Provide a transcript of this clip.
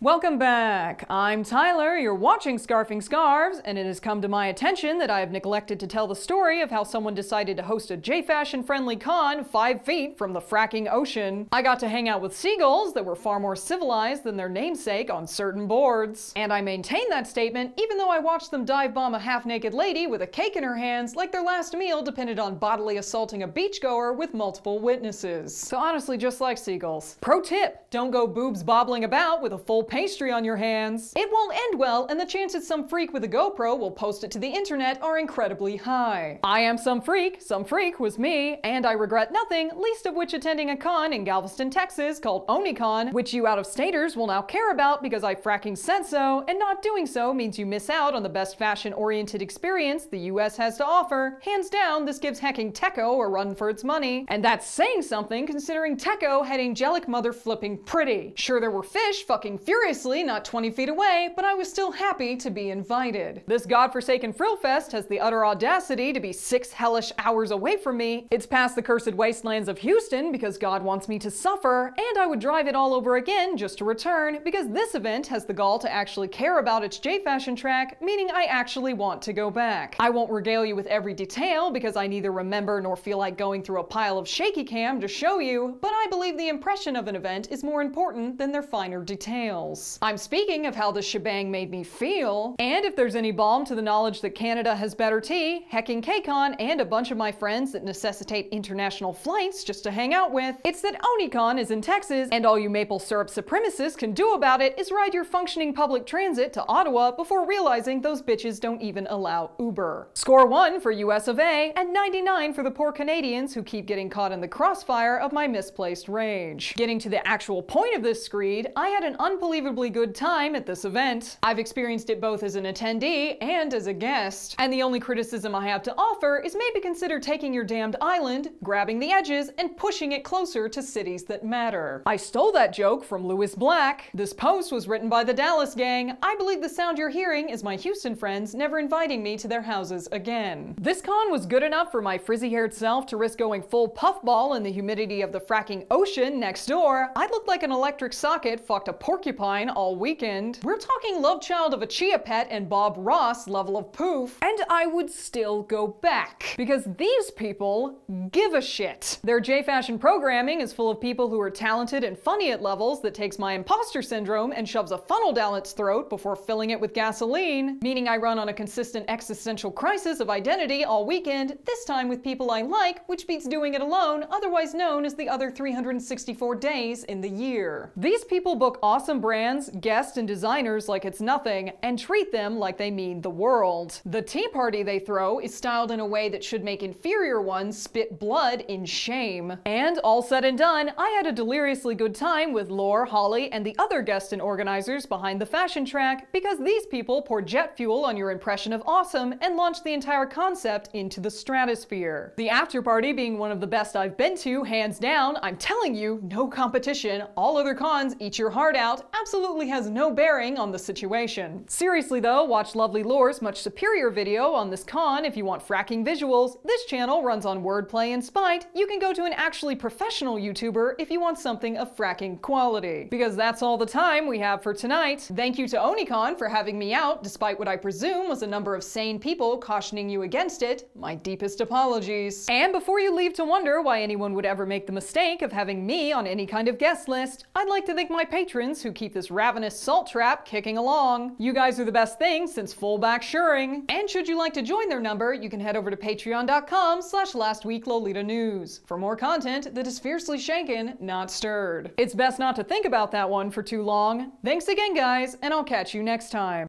Welcome back! I'm Tyler, you're watching Scarfing Scarves, and it has come to my attention that I have neglected to tell the story of how someone decided to host a J-Fashion friendly con five feet from the fracking ocean. I got to hang out with seagulls that were far more civilized than their namesake on certain boards. And I maintain that statement even though I watched them dive bomb a half-naked lady with a cake in her hands like their last meal depended on bodily assaulting a beachgoer with multiple witnesses. So honestly, just like seagulls. Pro tip, don't go boobs bobbling about with a full pastry on your hands. It won't end well, and the chances some freak with a GoPro will post it to the internet are incredibly high. I am some freak, some freak was me, and I regret nothing, least of which attending a con in Galveston, Texas called Onicon, which you out-of-staters will now care about because I fracking said so, and not doing so means you miss out on the best fashion-oriented experience the US has to offer. Hands down, this gives hecking Tekko a run for its money. And that's saying something considering Tekko had angelic mother flipping pretty. Sure, there were fish fucking furious Curiously, not 20 feet away, but I was still happy to be invited. This godforsaken Frill Fest has the utter audacity to be six hellish hours away from me. It's past the cursed wastelands of Houston because God wants me to suffer, and I would drive it all over again just to return because this event has the gall to actually care about its J-Fashion track, meaning I actually want to go back. I won't regale you with every detail because I neither remember nor feel like going through a pile of shaky cam to show you, but I believe the impression of an event is more important than their finer details. I'm speaking of how the shebang made me feel, and if there's any balm to the knowledge that Canada has better tea, hecking KCON and a bunch of my friends that necessitate international flights just to hang out with, it's that Onicon is in Texas, and all you maple syrup supremacists can do about it is ride your functioning public transit to Ottawa before realizing those bitches don't even allow Uber. Score 1 for US of A, and 99 for the poor Canadians who keep getting caught in the crossfire of my misplaced rage. Getting to the actual point of this screed, I had an unbelievable unbelievably good time at this event. I've experienced it both as an attendee and as a guest. And the only criticism I have to offer is maybe consider taking your damned island, grabbing the edges, and pushing it closer to cities that matter. I stole that joke from Lewis Black. This post was written by the Dallas gang. I believe the sound you're hearing is my Houston friends never inviting me to their houses again. This con was good enough for my frizzy-haired self to risk going full puffball in the humidity of the fracking ocean next door. I looked like an electric socket fucked a porcupine all weekend. We're talking love child of a chia pet and Bob Ross level of poof, and I would still go back. Because these people give a shit. Their J-Fashion programming is full of people who are talented and funny at levels that takes my imposter syndrome and shoves a funnel down its throat before filling it with gasoline, meaning I run on a consistent existential crisis of identity all weekend, this time with people I like, which beats doing it alone, otherwise known as the other 364 days in the year. These people book awesome brands brands, guests, and designers like it's nothing, and treat them like they mean the world. The tea party they throw is styled in a way that should make inferior ones spit blood in shame. And all said and done, I had a deliriously good time with Lore, Holly, and the other guests and organizers behind the fashion track because these people pour jet fuel on your impression of awesome and launch the entire concept into the stratosphere. The after party being one of the best I've been to, hands down, I'm telling you, no competition. All other cons eat your heart out, absolutely has no bearing on the situation. Seriously though, watch Lovely Lore's much superior video on this con if you want fracking visuals. This channel runs on wordplay and spite. You can go to an actually professional YouTuber if you want something of fracking quality. Because that's all the time we have for tonight. Thank you to Onicon for having me out, despite what I presume was a number of sane people cautioning you against it. My deepest apologies. And before you leave to wonder why anyone would ever make the mistake of having me on any kind of guest list, I'd like to thank my patrons who keep this ravenous salt trap kicking along. You guys are the best thing since fullback shirring. And should you like to join their number, you can head over to patreon.com slash last week Lolita News for more content that is fiercely shaken, not stirred. It's best not to think about that one for too long. Thanks again, guys, and I'll catch you next time.